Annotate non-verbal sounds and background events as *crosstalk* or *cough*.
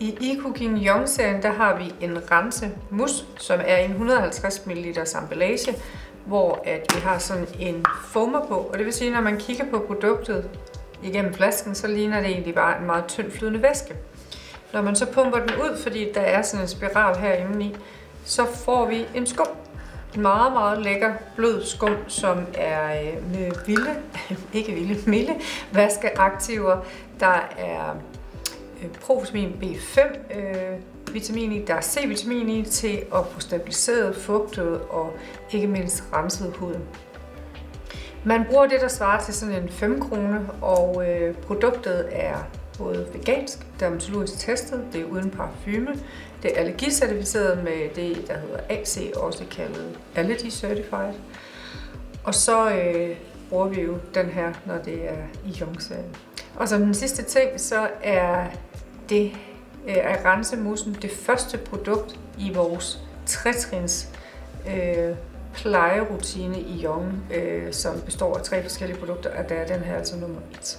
I Eco King Young-serien, der har vi en rense mus, som er en 150 ml emballage, hvor at vi har sådan en foamer på. Og det vil sige, når man kigger på produktet igennem flasken, så ligner det egentlig bare en meget tynd flydende væske. Når man så pumper den ud, fordi der er sådan en spiral herinde i, så får vi en skum. En meget, meget lækker blød skum, som er øh, med vilde, *laughs* ikke vilde, milde vaskeaktiver. Der er øh, provitamin B5 øh, vitamin i, der er C-vitamin i til at få stabiliseret, fugtet og ikke mindst renset huden. Man bruger det, der svarer til sådan en 5 krone, og øh, produktet er både vegansk, dermatologisk testet, det er uden parfume, det er allergicertificeret med det, der hedder AC, også kaldet Allergy Certified. Og så øh, bruger vi jo den her, når det er i jungserien. Og som den sidste ting, så er det øh, er rensemussen det første produkt i vores trætrins øh, plejerutine i Young, øh, som består af tre forskellige produkter, og der er den her altså nummer 1.